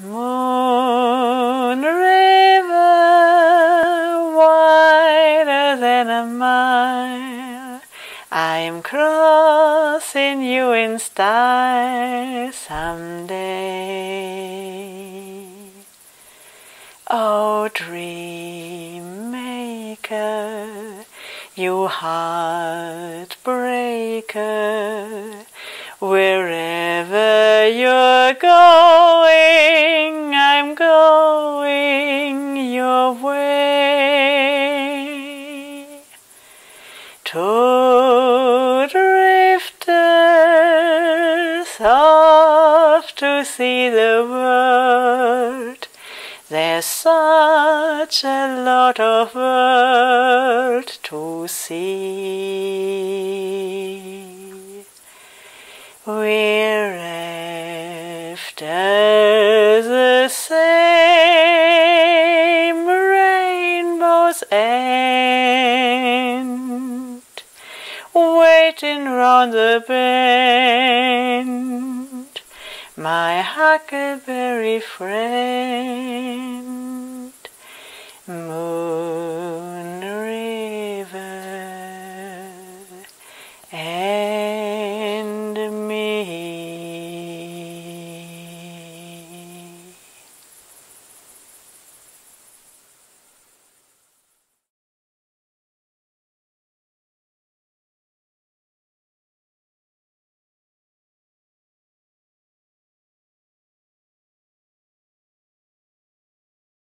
Moon river, wider than a mile, I am crossing you in style someday. Oh, dream maker, you heartbreaker, wherever you're going, I'm going your way. Two drifters off to see the world. There's such a lot of world to see. We're after the same rainbow's end, waiting round the bend, my huckleberry friend.